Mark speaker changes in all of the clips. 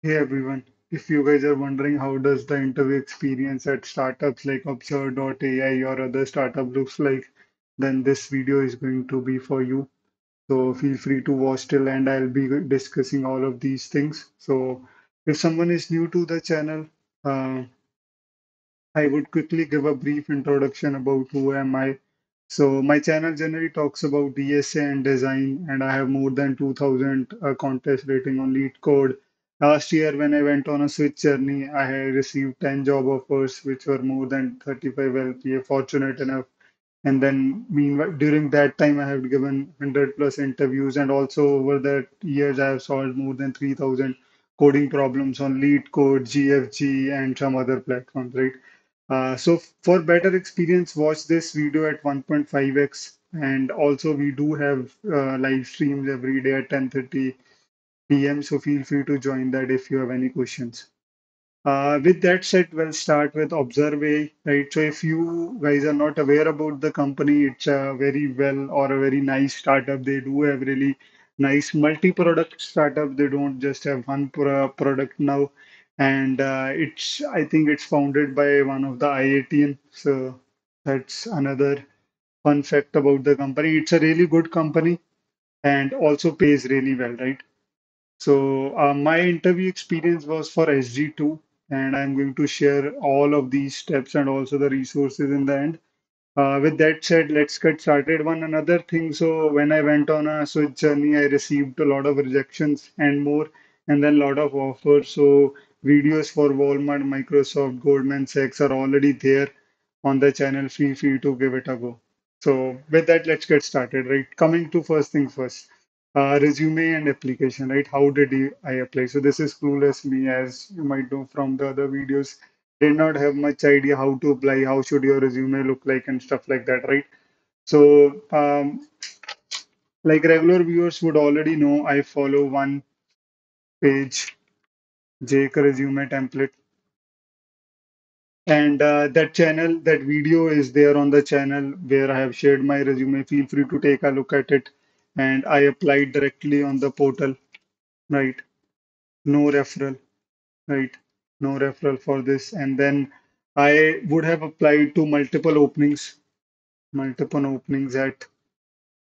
Speaker 1: Hey everyone, if you guys are wondering how does the interview experience at startups like Observe.ai or other startup looks like, then this video is going to be for you. So feel free to watch till end. I'll be discussing all of these things. So if someone is new to the channel, uh, I would quickly give a brief introduction about who am I. So my channel generally talks about DSA and design, and I have more than 2000 uh, contest rating on LeetCode. Last year, when I went on a switch journey, I had received 10 job offers, which were more than 35 LPA. Fortunate enough and then meanwhile during that time I have given 100 plus interviews and also over that years I have solved more than 3000 coding problems on LeetCode, GFG and some other platforms, right? Uh, so for better experience, watch this video at 1.5x and also we do have uh, live streams every day at 10:30 p.m. So feel free to join that if you have any questions. Uh, with that said, we'll start with Observe right? So if you guys are not aware about the company, it's a very well or a very nice startup. They do have really nice multi-product startup. They don't just have one pro product now. And uh, it's, I think it's founded by one of the IITian. So that's another fun fact about the company. It's a really good company and also pays really well, right? So, uh, my interview experience was for SG2, and I'm going to share all of these steps and also the resources in the end. Uh, with that said, let's get started. One another thing. So, when I went on a switch journey, I received a lot of rejections and more, and then a lot of offers. So, videos for Walmart, Microsoft, Goldman Sachs are already there on the channel. Feel free to give it a go. So, with that, let's get started. Right, coming to first things first uh, resume and application, right? How did you, I apply? So this is clueless me, as you might know from the other videos. Did not have much idea how to apply, how should your resume look like, and stuff like that, right? So, um, like regular viewers would already know, I follow one page Jake resume template, and uh, that channel, that video is there on the channel where I have shared my resume. Feel free to take a look at it. And I applied directly on the portal, right? No referral right? No referral for this. And then I would have applied to multiple openings, multiple openings at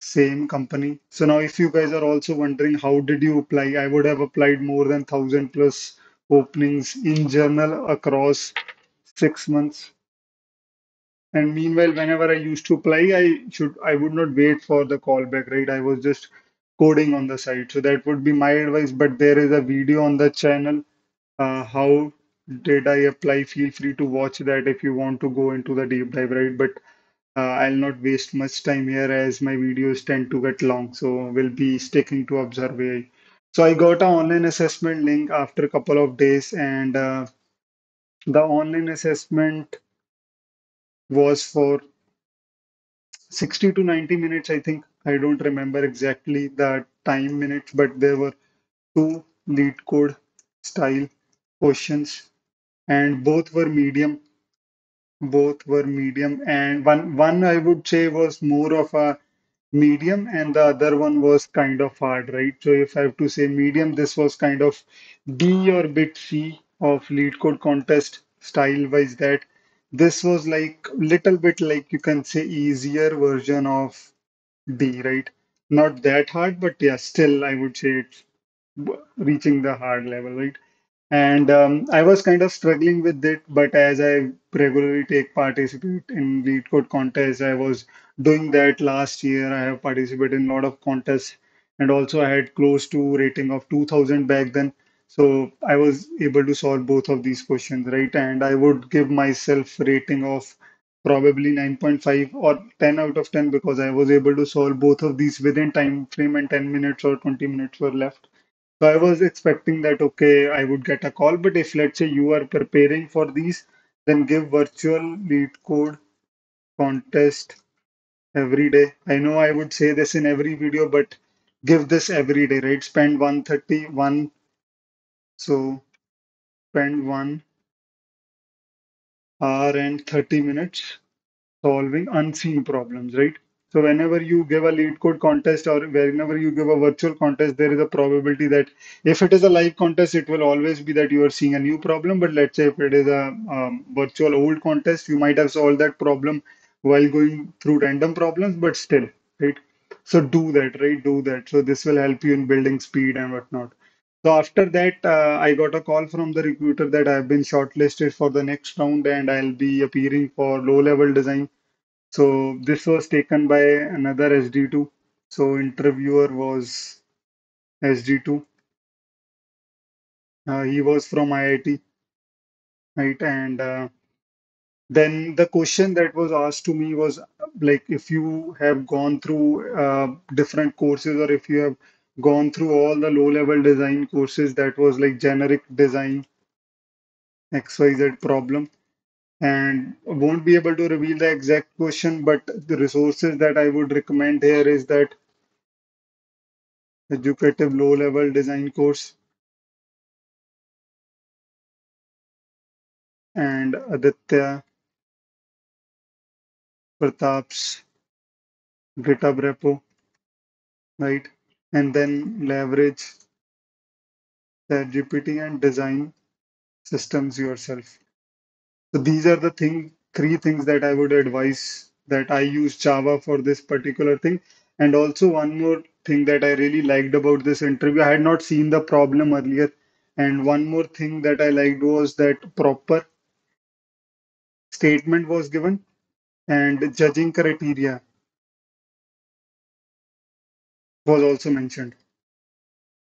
Speaker 1: same company. So now if you guys are also wondering how did you apply, I would have applied more than thousand plus openings in general across six months. And meanwhile, whenever I used to apply, I should I would not wait for the callback, right? I was just coding on the side. So that would be my advice. But there is a video on the channel uh, how did I apply? Feel free to watch that if you want to go into the deep dive, right? But uh, I'll not waste much time here as my videos tend to get long. So we'll be sticking to Observe AI. So I got an online assessment link after a couple of days, and uh, the online assessment was for 60 to 90 minutes, I think. I don't remember exactly the time minutes, but there were two LeetCode style questions, and both were medium Both were medium, and one one I would say was more of a medium, and the other one was kind of hard, right? So if I have to say medium, this was kind of B or bit C of LeetCode contest style wise that this was like little bit like you can say easier version of B, right? Not that hard, but yeah, still I would say it's reaching the hard level, right? And um, I was kind of struggling with it, but as I regularly take participate in LeetCode contests, I was doing that last year. I have participated in a lot of contests, and also I had close to rating of 2000 back then. So I was able to solve both of these questions, right? And I would give myself rating of probably 9.5 or 10 out of 10 because I was able to solve both of these within time frame and 10 minutes or 20 minutes were left. So I was expecting that, okay, I would get a call, but if let's say you are preparing for these, then give virtual LeetCode contest every day. I know I would say this in every video, but give this every day, right? Spend 131, so spend one hour and 30 minutes solving unseen problems, right? So whenever you give a LeetCode contest or whenever you give a virtual contest, there is a probability that if it is a live contest, it will always be that you are seeing a new problem. But let's say if it is a um, virtual old contest, you might have solved that problem while going through random problems, but still, right? So do that, right? Do that. So this will help you in building speed and whatnot. So after that, uh, I got a call from the recruiter that I've been shortlisted for the next round and I'll be appearing for low-level design. So this was taken by another SD2. So interviewer was SD2. Uh, he was from IIT, right? And uh, then the question that was asked to me was like, if you have gone through uh, different courses or if you have gone through all the low-level design courses, that was like generic design XYZ problem. and won't be able to reveal the exact question, but the resources that I would recommend here is that educative low-level design course and Aditya Pratap's GitHub repo, right? And then leverage ChatGPT and design systems yourself. So these are the thing, three things that I would advise that I use Java for this particular thing. And also one more thing that I really liked about this interview, I had not seen the problem earlier. And one more thing that I liked was that proper statement was given and judging criteria was also mentioned.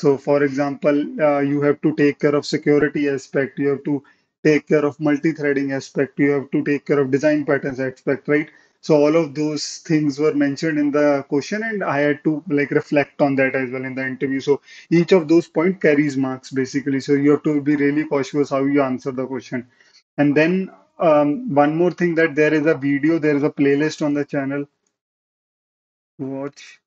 Speaker 1: So, for example, uh, you have to take care of security aspect, you have to take care of multi-threading aspect, you have to take care of design patterns aspect, right? So all of those things were mentioned in the question, and I had to like reflect on that as well in the interview. So each of those point carries marks basically. So you have to be really cautious how you answer the question. And then um, one more thing that there is a video, there is a playlist on the channel. Watch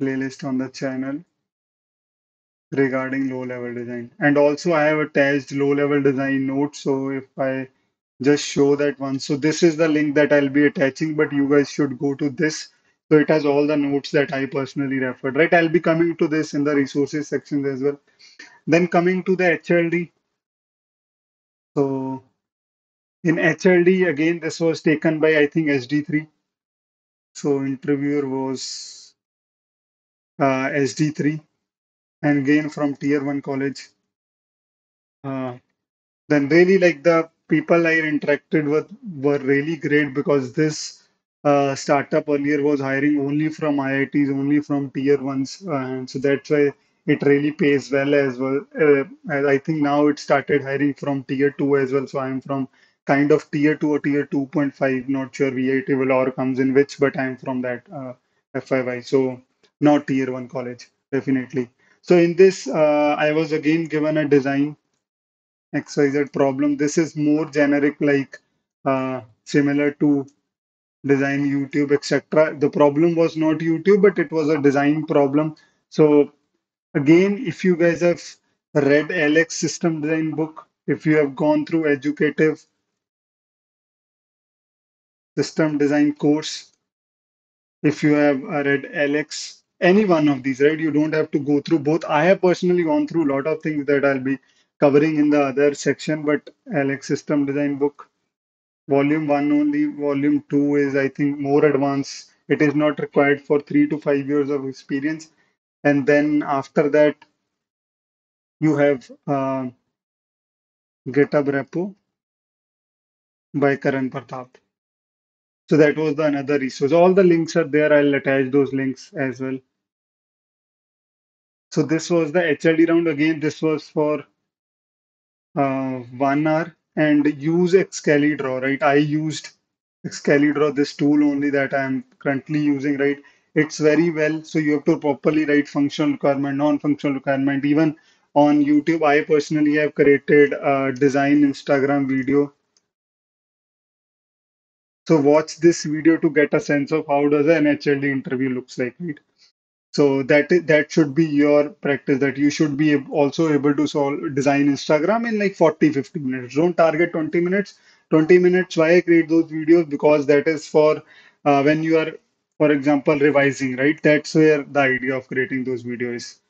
Speaker 1: playlist on the channel regarding low level design. And also I have attached low level design notes. So if I just show that one. So this is the link that I'll be attaching, but you guys should go to this. So it has all the notes that I personally referred, right? I'll be coming to this in the resources section as well. Then coming to the HLD. So in HLD, again, this was taken by, I think, SD3. So interviewer was uh, SD3 and again from tier one college. Uh, then really like the people I interacted with were really great because this uh, startup earlier was hiring only from IITs, only from tier ones, and so that's why it really pays well as well. Uh, I think now it started hiring from tier two as well. So I'm from kind of tier two or tier 2.5. Not sure VIT will or comes in which, but I'm from that uh, FIY. So not tier one college, definitely. So in this, uh, I was again given a design XYZ problem. This is more generic, like uh, similar to design YouTube, etc. The problem was not YouTube, but it was a design problem. So again, if you guys have read Alex system design book, if you have gone through educative system design course, if you have uh, read Alex, any one of these, right? You don't have to go through both. I have personally gone through a lot of things that I'll be covering in the other section, but Alex system design book Volume 1 only, Volume 2 is, I think, more advanced. It is not required for three to five years of experience. And then after that, you have uh, GitHub repo by Karan Pratap. So that was the another resource. All the links are there. I'll attach those links as well. So this was the HLD round. Again, this was for uh, one hour and use Excalidraw, right? I used Excalidraw, this tool only that I'm currently using, right? It's very well. So you have to properly write functional requirement, non-functional requirement. Even on YouTube, I personally have created a design Instagram video. So watch this video to get a sense of how does an HLD interview looks like, right? So that that should be your practice that you should be also able to solve design Instagram in like 40 50 minutes. Don't target 20 minutes. 20 minutes, why I create those videos? Because that is for uh, when you are, for example, revising, right? That's where the idea of creating those videos.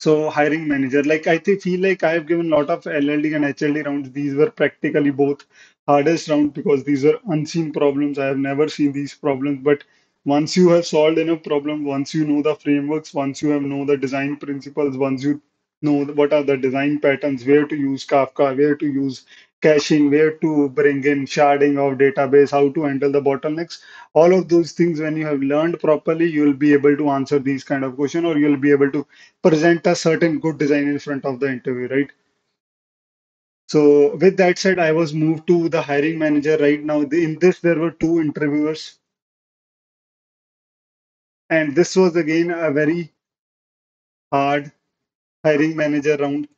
Speaker 1: So hiring manager, like I feel like I have given a lot of LLD and HLD rounds. These were practically both hardest rounds because these are unseen problems. I have never seen these problems. But once you have solved enough problem, once you know the frameworks, once you have know the design principles, once you know what are the design patterns, where to use Kafka, where to use caching, where to bring in sharding of database, how to handle the bottlenecks all of those things when you have learned properly you'll be able to answer these kind of question or you'll be able to present a certain good design in front of the interview, right? So with that said, I was moved to the hiring manager right now. In this, there were two interviewers, and this was again a very hard hiring manager round.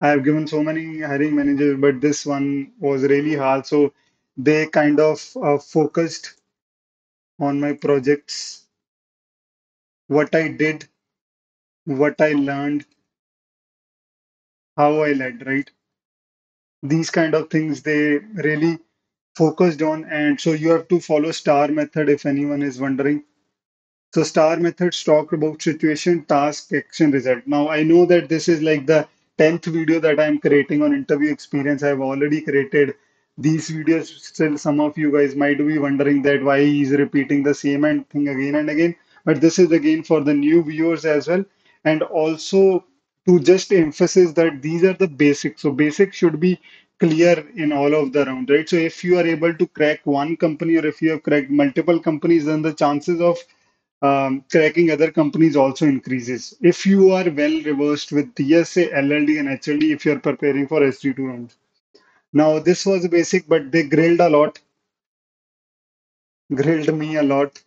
Speaker 1: I have given so many hiring managers, but this one was really hard. So they kind of uh, focused on my projects, what I did, what I learned, how I led, right? These kind of things they really focused on. And so you have to follow star method if anyone is wondering. So star methods talk about situation task action result. Now i know that this is like the 10th video that i'm creating on interview experience. I've already created these videos. Still some of you guys might be wondering that why he's repeating the same and thing again and again. But this is again for the new viewers as well. And also to just emphasize that these are the basics so basics should be clear in all of the round right so if you are able to crack one company or if you have cracked multiple companies then the chances of um, cracking other companies also increases. If you are well reversed with DSA, LLD, and HLD, if you're preparing for SG2 rounds. Now, this was basic, but they grilled a lot, grilled me a lot.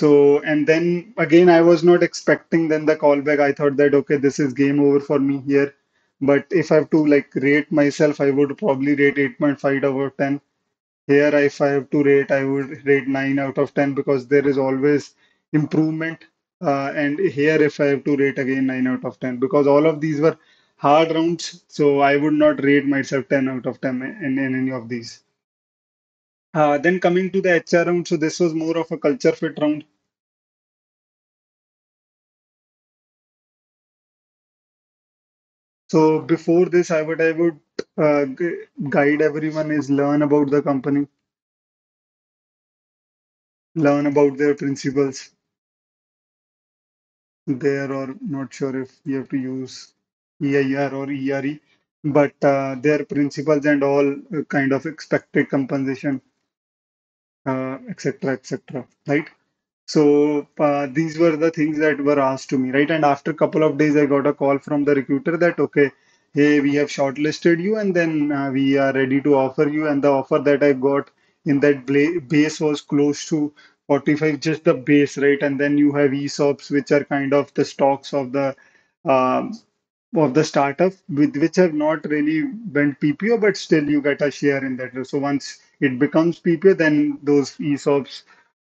Speaker 1: So, and then again, I was not expecting then the callback. I thought that, okay, this is game over for me here. But if I have to like rate myself, I would probably rate 8.5 out of 10. Here, if I have to rate, I would rate 9 out of 10 because there is always improvement. Uh, and here, if I have to rate again, 9 out of 10 because all of these were hard rounds. So I would not rate myself 10 out of 10 in, in any of these. Uh, then coming to the HR round, so this was more of a culture fit round. So before this, I would I would uh, guide everyone is learn about the company, learn about their principles, there or not sure if you have to use EIR or ERE, but uh, their principles and all uh, kind of expected compensation, etc., etc. Right? So uh, these were the things that were asked to me, right? And after a couple of days, I got a call from the recruiter that okay, hey, we have shortlisted you, and then uh, we are ready to offer you. And the offer that I got in that base was close to 45, just the base, right? And then you have ESOPs, which are kind of the stocks of the um, of the startup, with which have not really went PPO, but still you get a share in that. So once it becomes PPA, then those ESOPs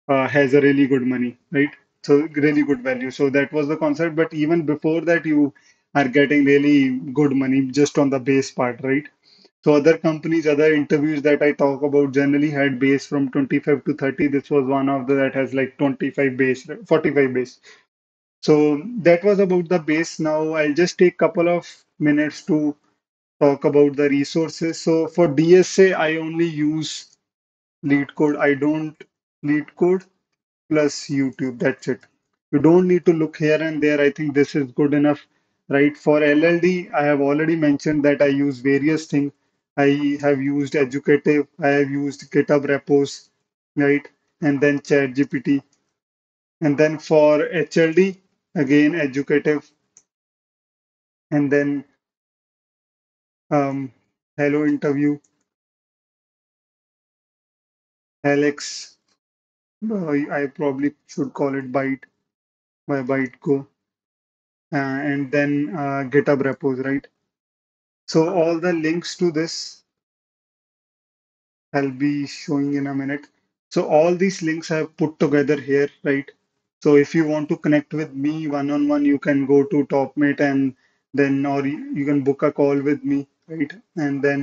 Speaker 1: uh, has a really good money, right? So really good value. So that was the concept. But even before that, you are getting really good money just on the base part, right? So other companies, other interviews that I talk about generally had base from 25 to 30. This was one of the that has like 25 base, 45 base. So that was about the base. Now I'll just take couple of minutes to talk about the resources. So for DSA, I only use LeetCode. I don't LeetCode plus YouTube. That's it. You don't need to look here and there. I think this is good enough, right? For LLD, I have already mentioned that I use various things. I have used Educative, I have used GitHub repos, right? And then ChatGPT. And then for HLD, again, Educative. And then um, Hello Interview, Alex. Uh, I probably should call it Byte by ByteGo. Uh, and then uh, GitHub repos, right? So all the links to this I'll be showing in a minute. So all these links I've put together here, right? So if you want to connect with me one on one, you can go to TopMate and then or you can book a call with me, right? And then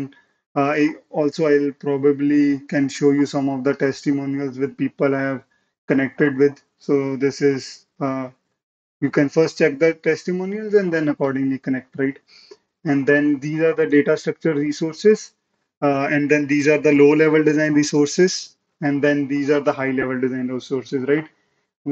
Speaker 1: Uh, I, also, I'll probably can show you some of the testimonials with people I have connected with. So this is uh, you can first check the testimonials and then accordingly connect, right? And then these are the data structure resources. Uh, and then these are the low level design resources. And then these are the high level design resources, right?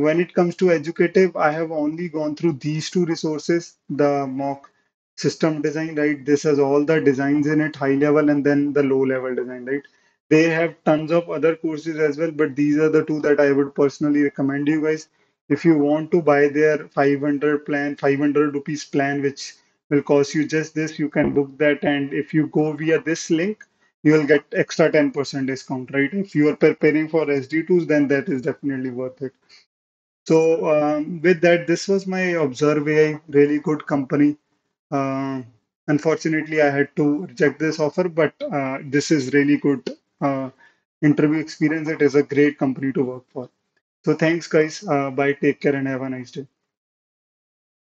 Speaker 1: When it comes to educative, I have only gone through these two resources, the mock system design, right? This has all the designs in it, high level and then the low level design, right? They have tons of other courses as well, but these are the two that I would personally recommend you guys. If you want to buy their 500 plan, 500 rupees plan, which will cost you just this, you can book that. And if you go via this link, you will get extra 10% discount, right? If you are preparing for SD2s, then that is definitely worth it. So um, with that, this was my Observe AI, really good company. Uh, unfortunately, I had to reject this offer, but uh, this is really good uh, interview experience. It is a great company to work for. So thanks, guys. Bye. Take care and have a nice day.